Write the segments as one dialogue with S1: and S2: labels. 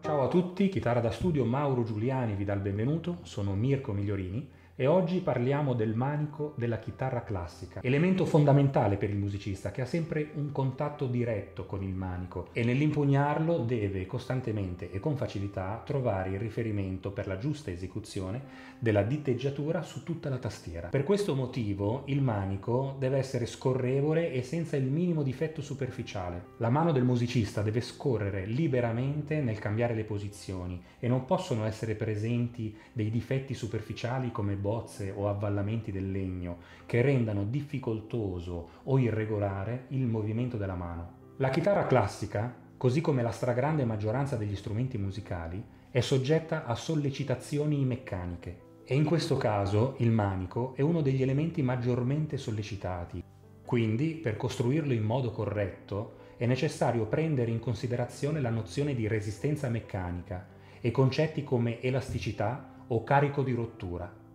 S1: Ciao a tutti, Chitarra da Studio Mauro Giuliani vi dà il benvenuto, sono Mirko Migliorini e oggi parliamo del manico della chitarra classica, elemento fondamentale per il musicista che ha sempre un contatto diretto con il manico e nell'impugnarlo deve costantemente e con facilità trovare il riferimento per la giusta esecuzione della diteggiatura su tutta la tastiera. Per questo motivo il manico deve essere scorrevole e senza il minimo difetto superficiale. La mano del musicista deve scorrere liberamente nel cambiare le posizioni e non possono essere presenti dei difetti superficiali come bozze o avvallamenti del legno che rendano difficoltoso o irregolare il movimento della mano. La chitarra classica, così come la stragrande maggioranza degli strumenti musicali, è soggetta a sollecitazioni meccaniche e in questo caso il manico è uno degli elementi maggiormente sollecitati. Quindi, per costruirlo in modo corretto, è necessario prendere in considerazione la nozione di resistenza meccanica e concetti come elasticità o carico di rottura.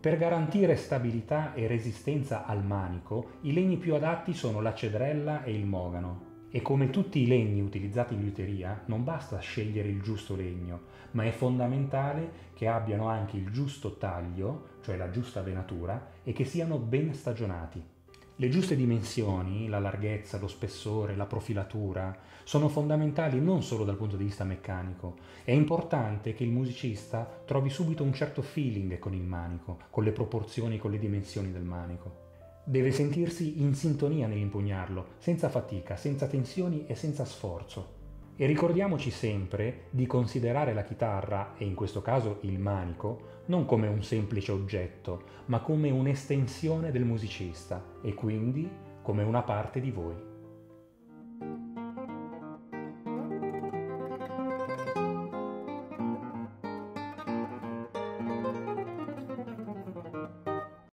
S1: Per garantire stabilità e resistenza al manico, i legni più adatti sono la cedrella e il mogano. E come tutti i legni utilizzati in liuteria, non basta scegliere il giusto legno, ma è fondamentale che abbiano anche il giusto taglio, cioè la giusta venatura, e che siano ben stagionati. Le giuste dimensioni, la larghezza, lo spessore, la profilatura, sono fondamentali non solo dal punto di vista meccanico. È importante che il musicista trovi subito un certo feeling con il manico, con le proporzioni, con le dimensioni del manico. Deve sentirsi in sintonia nell'impugnarlo, senza fatica, senza tensioni e senza sforzo. E ricordiamoci sempre di considerare la chitarra, e in questo caso il manico, non come un semplice oggetto, ma come un'estensione del musicista e quindi come una parte di voi.